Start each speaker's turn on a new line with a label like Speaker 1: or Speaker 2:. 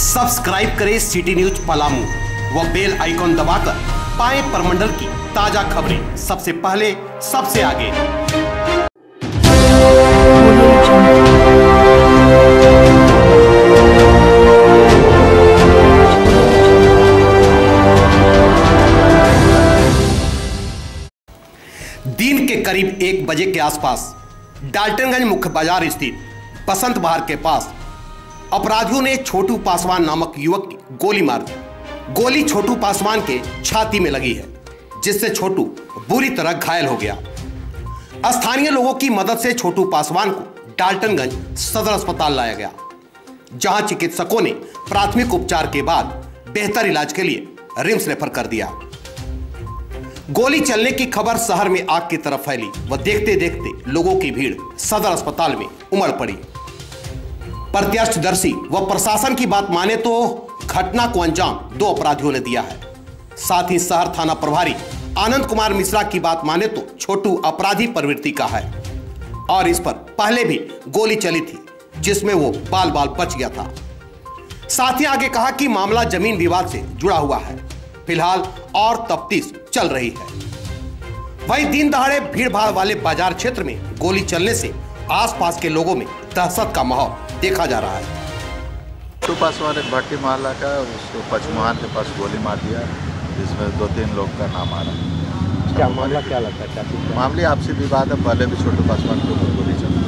Speaker 1: Subscribe करें city news Palamu व bell icon दबाकर पाएँ परमंडल की ताज़ा खबरें। सबसे पहले, सबसे आगे। दिन के करीब एक बजे के आसपास डाल्टनगंज मुख्य बाज़ार स्थित बसंत बहार के पास अपराधियों ने छोटू पासवान नामक युवक की गोली मार दी। गोली छोटू पासवान के छाती में लगी है, जिससे छोटू बुरी तरह घायल हो गया। स्थानीय लोगों की मदद से छोटू पासवान को डाल्टनगंज सदर अस्पताल लाया गया, जहाँ चिकित्सकों ने प्राथमिक उपचार के बाद बेहतर इलाज के लिए रिम्स रेफर कर दिया। गोली चलने की खबर शहर में आग की तरफ़ फैली व देखते देखते लोगों की भीड़ सदर अस्पताल में उमड़ पड़ी। प्रत्यक्षदर्शी व प्रशासन की बात माने तो घटना को अंजाम दो अपराधियों ने दिया है। साथ ही शहर थाना प्रभारी आनंद कुमार मिश्रा की बात माने तो छोटू अपराधी प्रवृत्ति का है। और इस पर पहले भी गोली चली थी, जिसमें वो बाल बाल बच गया था। साथ ही आगे कहा कि मामला ज़मीन विवाद से जुड़ा हुआ है। फ़िलहाल और तफ्तीश चल रही है। वही दिन दहाड़े भीड़ भाड़ वाले बाज़ार क्षेत्र में गोली चलने से आसपास के लोगों में दहशत का माहौल देखा जा रहा है।
Speaker 2: तो पासवान एक भट्टी मोहल्ला का और उसको पचमहान के पास गोली मार दिया जिसमें दो तीन लोग का नाम आ रहा है।
Speaker 3: क्या मामला क्या लगता है? क्या?
Speaker 2: मामले आपसी विवाद है पहले भी छोटे पासवान के ऊपर गोली चली।